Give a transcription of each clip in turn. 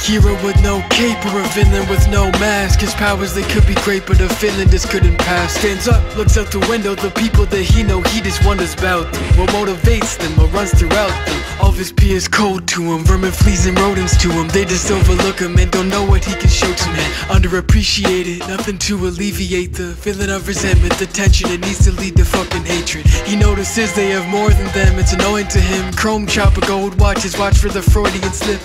hero with no cape or a villain with no mask. His powers they could be great, but a feeling just couldn't pass. Stands up, looks out the window, the people that he know, he just wonders about them. What motivates them, what runs throughout them. All his peers cold to him, vermin, fleas, and rodents to him. They just overlook him and don't know what he can show to men. Underappreciated, nothing to alleviate the feeling of resentment, the tension it needs to lead to fucking hatred. He notices they have more than them, it's annoying to him. Chrome chopper, gold watches, watch for the Freudian slip.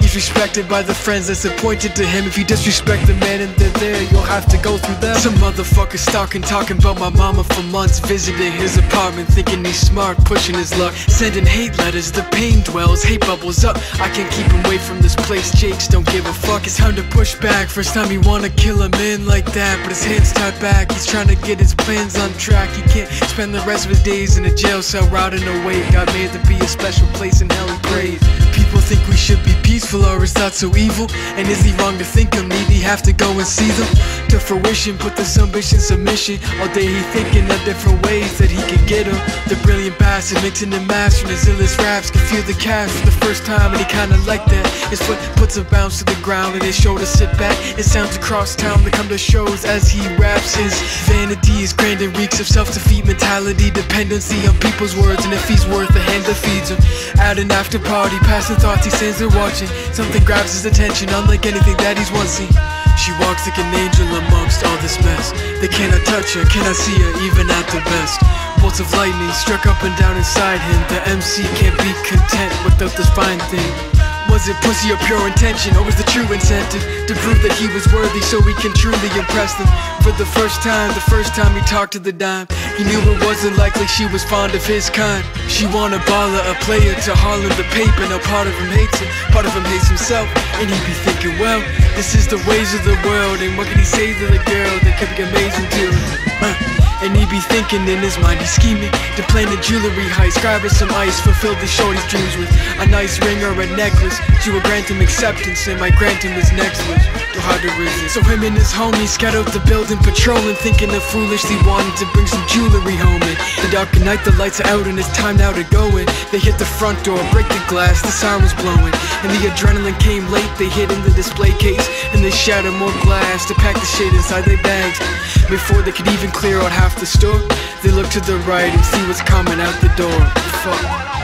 He's respected by the friends that's appointed to him. If you disrespect the man and they're there, you'll have to go through them. Some motherfucker stalking, talking about my mama for months, visiting his apartment, thinking he's smart, pushing his luck, sending hate letters. The pain dwells, hate bubbles up. I can't keep him away from this place. Jakes don't give a fuck. It's time to push back. First time he wanna kill a man like that, but his hands tied back. He's trying to get his plans on track. He can't spend the rest of his days in a jail cell rotting away. God made to be a special place in hell he prays. Is that so evil? And is he wrong to think him? Need he have to go and see them? To fruition, put this ambition submission. All day he thinking of different ways that he could get. The brilliant bastard mixing and mastering his illest raps. Can feel the cash for the first time and he kinda like that. His foot puts a bounce to the ground and his shoulders sit back. It sounds across town to come to shows as he raps. His vanity is grand and reeks of self-defeat mentality. Dependency on people's words and if he's worth a hand that feeds him. At an after party, passing thoughts he stands there watching. Something grabs his attention, unlike anything that he's once seen. She walks like an angel amongst all this mess. They cannot touch her, cannot see her, even at the best. Bolts of lightning struck up and down inside him. The MC can't be content without this fine thing. Was it pussy or pure intention, or was the true incentive to prove that he was worthy so he can truly impress them? For the first time, the first time he talked to the dime, he knew it wasn't likely she was fond of his kind. She want a baller, a player to Harlem the paper. Now part of him hates it, part of him hates himself, and he'd be thinking, well, this is the ways of the world, and what can he say to the girl that could be amazing to him? Uh. And he be thinking in his mind, he's scheming to plan a jewelry heist, grab her some ice, fulfill the shorty's dreams with a nice ring or a necklace. She will grant him acceptance and might grant him his wish. Too hard to resist. So him and his homies scout out the building, patrolling, thinking of foolishly wanting to bring some jewelry home. In the dark of night, the lights are out and it's time now to go in. They hit the front door, break the glass, the siren's blowing, and the adrenaline came late. They hid in the display case and they shattered more glass to pack the shit inside their bags. Before they could even clear out half the store, they look to the right and see what's coming out the door. Fuck.